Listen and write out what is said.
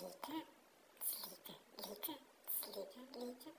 Лика, Слика, Лика, Слика, Лика,